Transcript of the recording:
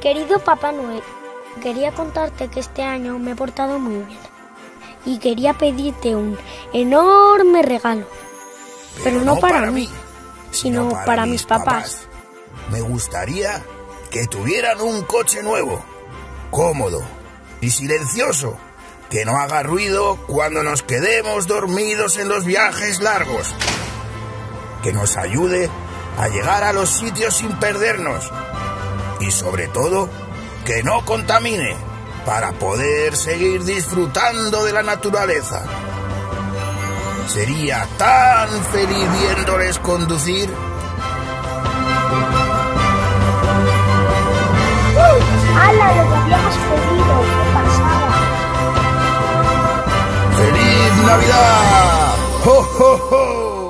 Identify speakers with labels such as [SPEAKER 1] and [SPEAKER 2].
[SPEAKER 1] Querido Papá Noel, quería contarte que este año me he portado muy bien y quería pedirte un enorme regalo. Pero, no, para, mí, sino para, mis papás.
[SPEAKER 2] Me gustaría que tuvieran un coche nuevo, cómodo y silencioso, que no haga ruido cuando nos quedemos dormidos en los viajes largos, que nos ayude a llegar a los sitios sin perdernos y sobre todo que no contamine para poder seguir disfrutando de la naturaleza. Sería tan feliz viéndoles conducir.
[SPEAKER 1] ¡Hala! Lo que habíamos pedido. ¡Qué pasada!
[SPEAKER 2] ¡Feliz Navidad! ¡Ho, ho, ho!